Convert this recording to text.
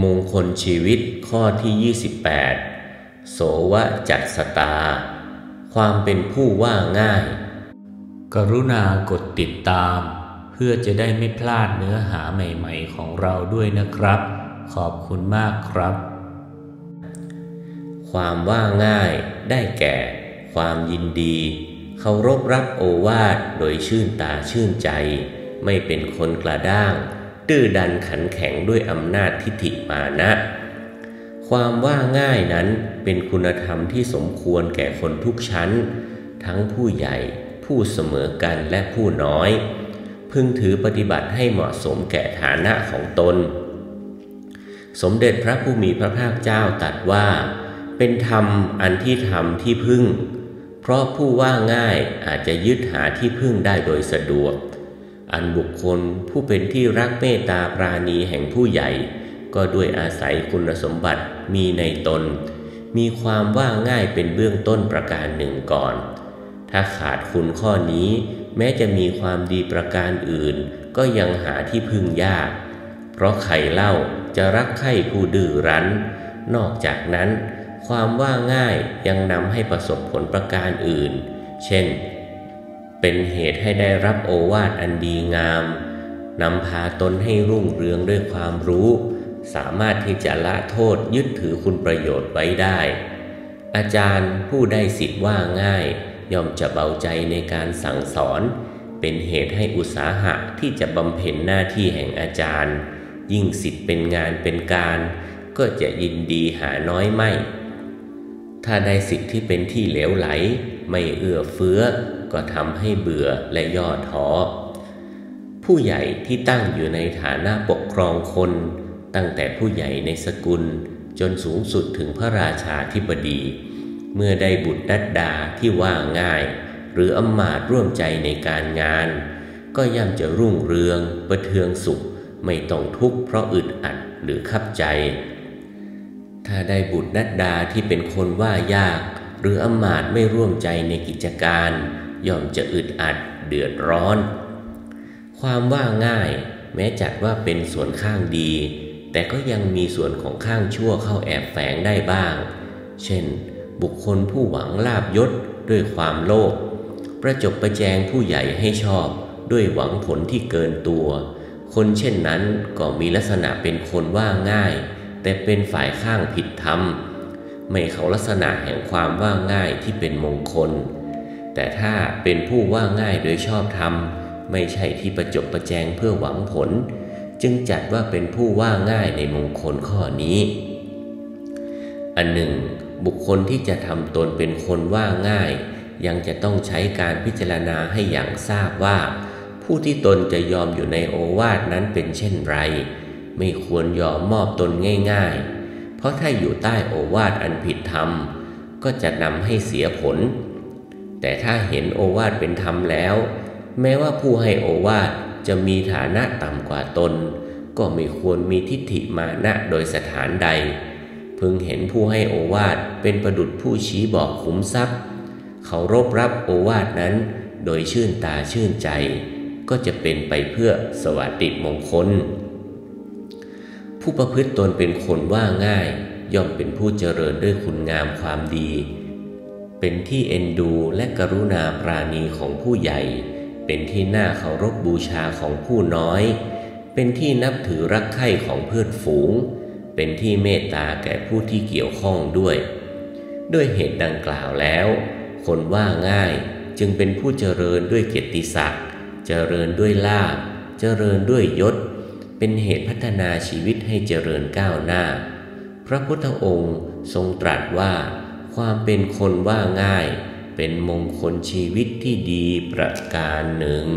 มงคลชีวิตข้อที่ 28 โสวะจัดสตา ความเป็นผู้ว่าง่าย กรุณากดติดตาม เพื่อจะได้ไม่พลาดเนื้อหาใหม่ๆของเราด้วยนะครับ ขอบคุณมากครับ ความว่าง่ายได้แก่ ความยินดี เคารพรับโอวาทโดยชื่นตาชื่นใจ ไม่เป็นคนกระด้าง ดื้อดันขันแข็งด้วยอำนาจทิฏฐิมานะ ความว่าง่ายนั้นเป็นคุณธรรมที่สมควรแก่คนทุกชั้น ทั้งผู้ใหญ่ ผู้เสมอกันและผู้น้อย พึงถือปฏิบัติให้เหมาะสมแก่ฐานะของตน สมเด็จพระผู้มีพระภาคเจ้าตรัสว่า เป็นธรรมอันที่ทำที่พึ่ง เพราะผู้ว่าง่ายอาจจะยึดหาที่พึ่งได้โดยสะดวก อันบุคคลผู้เป็นที่รักเมตตาปราณีแห่งผู้ใหญ่ ก็ด้วยอาศัยคุณสมบัติมีในตน มีความว่าง่ายเป็นเบื้องต้นประการหนึ่งก่อน ถ้าขาดคุณข้อนี้ แม้จะมีความดีประการอื่น ก็ยังหาที่พึ่งยาก เพราะใครเล่าจะรักใคร่ผู้ดื้อรั้น นอกจากนั้น ความว่าง่ายยังนำให้ประสบผลประการอื่น เช่น เป็นเหตุให้ได้รับโอวาทอันดีงามนำพาตนให้รุ่งเรืองด้วยความรู้ สามารถที่จะละโทษยึดถือคุณประโยชน์ไว้ได้ อาจารย์ผู้ได้สิทธิ์ว่าง่าย ย่อมจะเบาใจในการสั่งสอน เป็นเหตุให้อุตสาหะที่จะบำเพ็ญหน้าที่แห่งอาจารย์ ยิ่งสิทธิ์เป็นงานเป็นการ ก็จะยินดีหาน้อยไม่ ถ้าได้สิทธิ์ที่เป็นที่เหลวไหล ไม่เอื้อเฟื้อ ก็ทำให้เบื่อและย่อท้อผู้ใหญ่ที่ตั้งอยู่ในฐานะปกครองคน ตั้งแต่ผู้ใหญ่ในสกุลจนสูงสุดถึงพระราชาธิบดี เมื่อได้บุตรดัดดาที่ว่าง่าย หรืออำมาตร่วมใจในการงาน ก็ย่อมจะรุ่งเรืองประเทืองสุข ไม่ต้องทุกข์เพราะอึดอัดหรือขับใจ ถ้าได้บุตรนัดดาที่เป็นคนว่ายาก หรืออำมาตไม่ร่วมใจในกิจการ ย่อมจะอึดอัดเดือดร้อน ความว่าง่าย แม้จัดว่าเป็นส่วนข้างดี แต่ก็ยังมีส่วนของข้างชั่วเข้าแอบแฝงได้บ้าง เช่น บุคคลผู้หวังลาบยศด้วยความโลภประจบประแจงผู้ใหญ่ให้ชอบ ด้วยหวังผลที่เกินตัว คนเช่นนั้นก็มีลักษณะเป็นคนว่าง่าย แต่เป็นฝ่ายข้างผิดธรรมไม่เขาลักษณะแห่งความว่าง่ายที่เป็นมงคล แต่ถ้าเป็นผู้ว่าง่ายโดยชอบธรรม ไม่ใช่ที่ประจบประแจงเพื่อหวังผล จึงจัดว่าเป็นผู้ว่าง่ายในมงคลข้อนี้ อันหนึ่ง บุคคลที่จะทำตนเป็นคนว่าง่าย ยังจะต้องใช้การพิจารณาให้อย่างทราบว่า ผู้ที่ตนจะยอมอยู่ในโอวาทนั้นเป็นเช่นไร ไม่ควรยอมมอบตนง่าย ๆ เพราะถ้าอยู่ใต้โอวาทอันผิดธรรม ก็จะนำให้เสียผล แต่ถ้าเห็นโอวาทเป็นธรรมแล้ว แม้ว่าผู้ให้โอวาทจะมีฐานะต่ำกว่าตน ก็ไม่ควรมีทิฏฐิมานะโดยสถานใด พึงเห็นผู้ให้โอวาทเป็นประดุดผู้ชี้บอกขุมทรัพย์ เขารบรับโอวาทนั้น โดยชื่นตาชื่นใจ ก็จะเป็นไปเพื่อสวัสดิมงคล ผู้ประพฤติตนเป็นคนว่าง่าย ย่อมเป็นผู้เจริญด้วยคุณงามความดี เป็นที่เอ็นดูและกรุณาปราณีของผู้ใหญ่ เป็นที่น่าเคารพบบูชาของผู้น้อย เป็นที่นับถือรักใคร่ของเพื่อนฝูง เป็นที่เมตตาแก่ผู้ที่เกี่ยวข้องด้วย ด้วยเหตุดังกล่าวแล้ว คนว่าง่ายจึงเป็นผู้เจริญด้วยเกียรติศักดิ์ เจริญด้วยลาภ เจริญด้วยยศ เป็นเหตุพัฒนาชีวิตให้เจริญก้าวหน้า พระพุทธองค์ทรงตรัสว่า ความเป็นคนว่าง่าย เป็นมงคลชีวิตที่ดีประการหนึ่ง